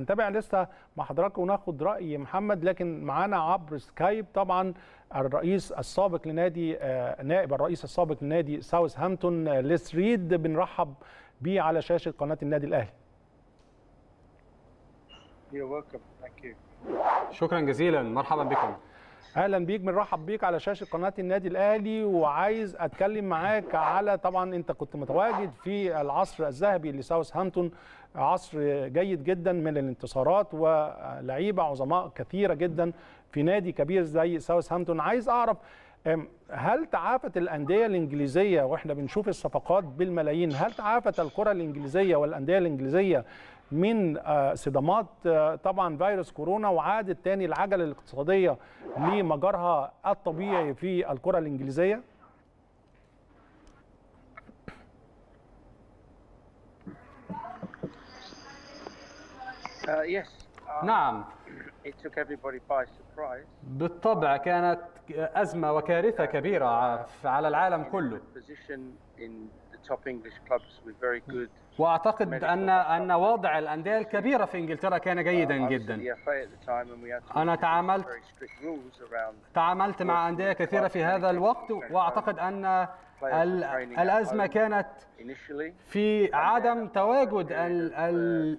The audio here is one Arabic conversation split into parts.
هنتابع لسه مع حضراتكم وناخد رأي محمد لكن معانا عبر سكايب طبعا الرئيس السابق لنادي نائب الرئيس السابق لنادي ساوث هامبتون ليس ريد بنرحب بيه على شاشة قناة النادي الأهلي. شكرا جزيلا. مرحبا بكم. أهلا بيك بنرحب بيك على شاشه قناه النادي الاهلي وعايز اتكلم معاك على طبعا انت كنت متواجد في العصر الذهبي لساوث هامبتون عصر جيد جدا من الانتصارات ولعيبة عظماء كثيرة جدا في نادي كبير زي ساوث هامبتون عايز اعرف هل تعافت الأندية الإنجليزية وإحنا بنشوف الصفقات بالملايين هل تعافت الكرة الإنجليزية والأندية الإنجليزية من صدمات طبعا فيروس كورونا وعادت تاني العجلة الاقتصادية لمجارها الطبيعي في الكرة الإنجليزية؟ Uh. Uh, نعم. بالطبع كانت أزمة وكارثة كبيرة على العالم كله top English clubs with very good. وأعتقد أن أن وضع الأندية الكبيرة في إنجلترا كان جيدا I was جدا introduce تعاملت- تعاملت مع أندية كثيرة في هذا الوقت وأعتقد أن ال- الأزمة كانت. في عدم تواجد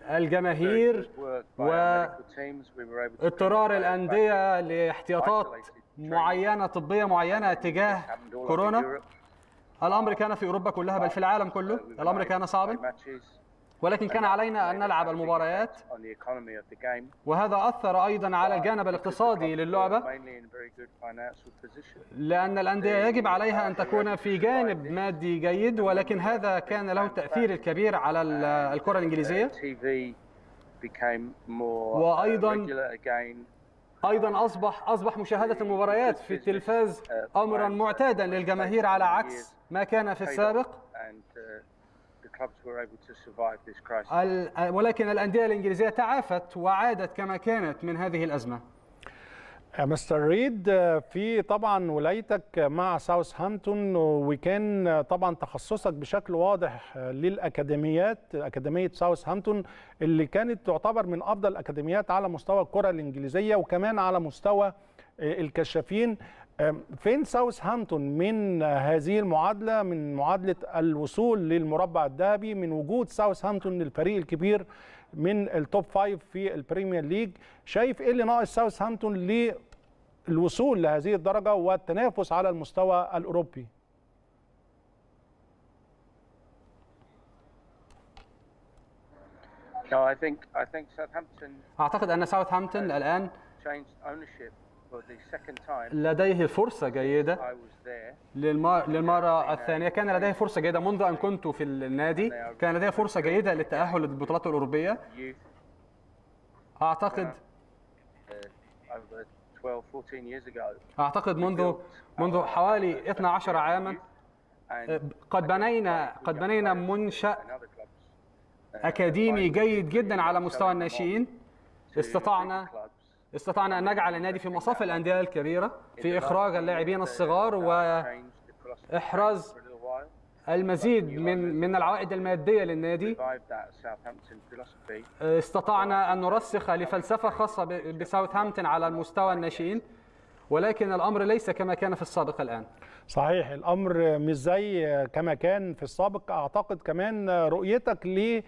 الجماهير واضطرار الأندية لاحتياطات معينة طبية معينة تجاه كورونا الأمر كان في أوروبا كلها بل في العالم كله made كان صعبا. ولكن كان علينا أن نلعب المباريات. وهذا أثر أيضا على الجانب الاقتصادي position. لأن الأندية يجب عليها أن تكون في جانب مادي جيد ولكن هذا كان له التأثير الكبير على ال- الكرة الإنجليزية وأيضاً. أيضا أصبح أصبح مشاهدة المباريات في التلفاز أمرا معتادا للجماهير على عكس ما كان في السابق. uh, ولكن الأندية الإنجليزية تعافت وعادت كما كانت من هذه الأزمة. مستر ريد في طبعا ولايتك مع ساوث هامبتون وكان طبعا تخصصك بشكل واضح للأكاديميات أكاديمية ساوث هامبتون اللي كانت تعتبر من أفضل الأكاديميات على مستوى الكرة الإنجليزية وكمان على مستوى الكشافين. فين ساوث هامبتون من هذه المعادلة من معادلة الوصول للمربع الذهبي من وجود ساوث هامبتون الفريق الكبير من ال top five في ال Premier League شايف إيه اللي ناقص ساوث هامبتون للوصول لهذه الدرجة والتنافس على المستوى Southampton أعتقد أن ساوثهامبتون الآن لديه فرصة جيدة. للمرة الثانية. كان لديه فرصة جيدة منذ أن كنت في النادي. كان لديه فرصة جيدة للتأهل للبطولات الأوروبية. Youth. أعتقد uh, over 12, 14 years ago. أعتقد منذ منذ حوالي 12 عاما. And قد بنينا قد بنينا منشأ. أكاديمي جيد جدا على مستوى الناشئين. استطعنا. استطعنا أن نجعل النادي في مصاف الأندية الكبيرة في إخراج اللاعبين الصغار وإحراز. المزيد من من العوائد المادية للنادي. استطعنا أن نرسخ لفلسفة خاصة بساوثهامبتون على المستوى الناشئين ولكن الأمر ليس كما كان في السابق الآن. صحيح الأمر مش زي كما كان في السابق. أعتقد كمان رؤيتك ل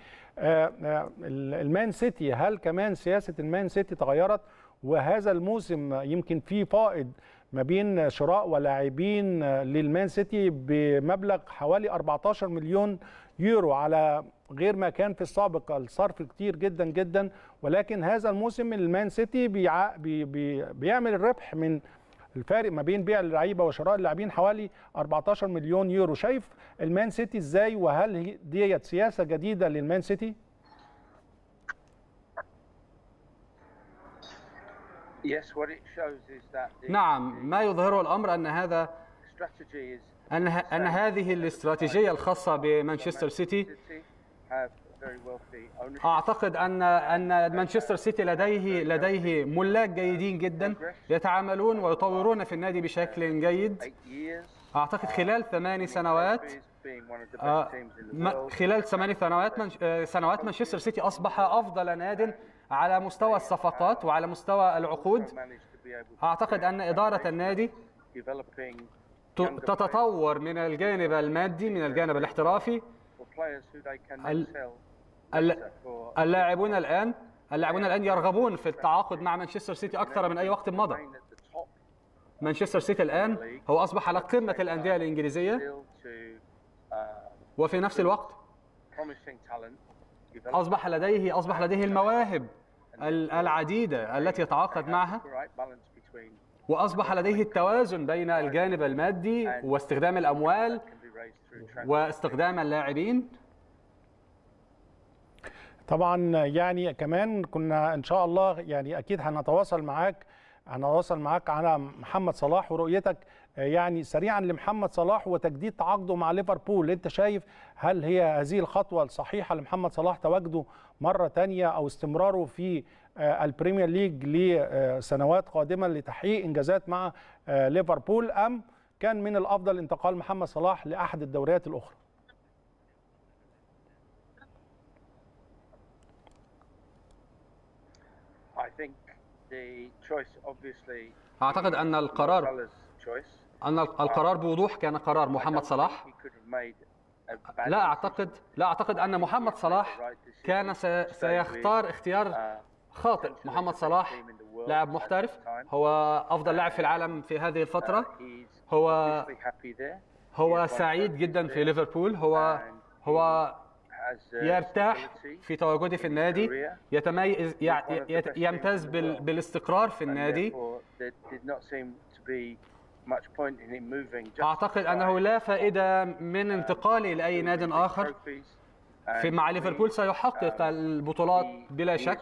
المان سيتي. هل كمان سياسة المان سيتي تغيرت؟ وهذا الموسم يمكن فيه فائض ما بين شراء ولاعبين للمان سيتي بمبلغ حوالي 14 مليون يورو على غير ما كان في السابق. الصرف كتير جدا جدا ولكن هذا الموسم المان سيتي بيع بي بي بيعمل الربح من الفارق ما بين بيع اللعيبة وشراء اللاعبين حوالي 14 مليون يورو. شايف المان سيتي إزاي؟ وهل هي- ديت سياسة جديدة للمان سيتي؟ نعم ما يظهره الأمر أن هذا أن أن هذه الاستراتيجية الخاصة بمانشستر سيتي أعتقد أن أن مانشستر سيتي لديه لديه ملاك جيدين جدا يتعاملون ويطورون في النادي بشكل جيد. أعتقد خلال ثماني سنوات آه،. خلال ثماني سنوات آه، سنوات مانشستر سيتي أصبح أفضل ناد على مستوى الصفقات وعلى مستوى العقود أعتقد أن إدارة النادي تتطور من الجانب المادي من الجانب الاحترافي اللاعبون الآن اللاعبون الآن يرغبون في التعاقد مع مانشستر سيتي أكثر من أي وقت مضى. مانشستر سيتي الآن هو أصبح على الإنجليزية. still to uh, وفي نفس الوقت أصبح لديه أصبح لديه المواهب ال- العديدة التي يتعاقد معها. وأصبح لديه التوازن بين الجانب المادي واستخدام transfer واستخدام اللاعبين. طبعا يعني كمان كنا إن شاء الله يعني أكيد هنتواصل معاك هنتواصل معاك على محمد صلاح ورؤيتك يعني سريعا لمحمد صلاح وتجديد تعاقده مع ليفربول. أنت شايف هل هي هذه الخطوة الصحيحة لمحمد صلاح تواجده مرة تانية أو استمراره في آه، ال Premier League لسنوات قادمة لتحقيق إنجازات مع آه، ليفربول أم كان من الأفضل انتقال محمد صلاح لأحد الدوريات الأخرى؟ أعتقد أن القرار أن القرار بوضوح كان قرار محمد صلاح. لا أعتقد لا أعتقد أن محمد صلاح كان سي- سيختار اختيار uh, خاطئ. محمد صلاح لاعب محترف. هو أفضل لاعب في العالم في هذه الفترة. he's هو هو سعيد جدا في ليفربول. هو هو uh, يرتاح في تواجده في النادي. يتميز يمتاز بال- بالاستقرار في النادي. أعتقد أنه لا فائدة من انتقاله لأي ناد آخر. في مع ليفربول سيحقق البطولات بلا شك.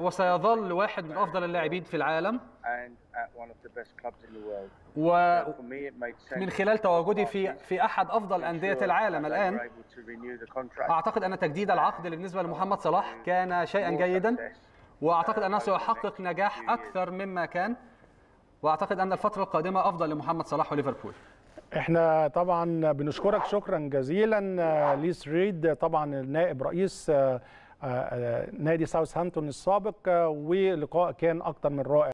وسيظل واحد من أفضل اللاعبين في العالم. ومن. خلال تواجدي في في أحد أفضل أندية العالم contract. أعتقد أن تجديد العقد بالنسبة لمحمد صلاح كان شيئا جيدا. وأعتقد أنه سيحقق نجاح أكثر مما كان. وأعتقد أن الفترة القادمة أفضل لمحمد صلاح وليفربول. إحنا طبعا بنشكرك شكرا جزيلا آه، ليس ريد طبعا النائب رئيس آه، آه، نادي ساوثهامبتون السابق آه، ولقاء كان أكتر من رائع.